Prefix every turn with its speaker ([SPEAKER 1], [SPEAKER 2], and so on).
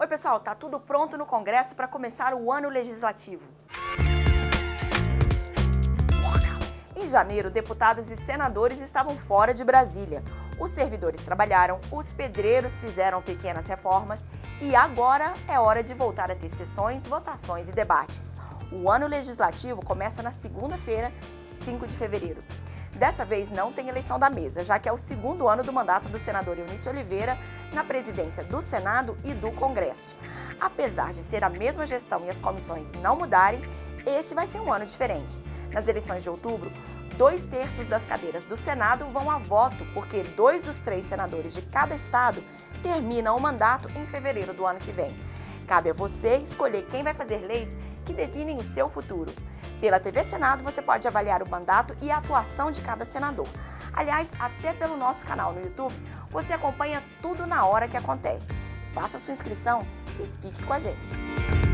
[SPEAKER 1] Oi, pessoal, tá tudo pronto no Congresso para começar o ano legislativo. Em janeiro, deputados e senadores estavam fora de Brasília. Os servidores trabalharam, os pedreiros fizeram pequenas reformas e agora é hora de voltar a ter sessões, votações e debates. O ano legislativo começa na segunda-feira, 5 de fevereiro. Dessa vez não tem eleição da mesa, já que é o segundo ano do mandato do senador Eunício Oliveira na presidência do Senado e do Congresso. Apesar de ser a mesma gestão e as comissões não mudarem, esse vai ser um ano diferente. Nas eleições de outubro, dois terços das cadeiras do Senado vão a voto, porque dois dos três senadores de cada estado terminam o mandato em fevereiro do ano que vem. Cabe a você escolher quem vai fazer leis que definem o seu futuro. Pela TV Senado você pode avaliar o mandato e a atuação de cada senador. Aliás, até pelo nosso canal no YouTube, você acompanha tudo na hora que acontece. Faça sua inscrição e fique com a gente.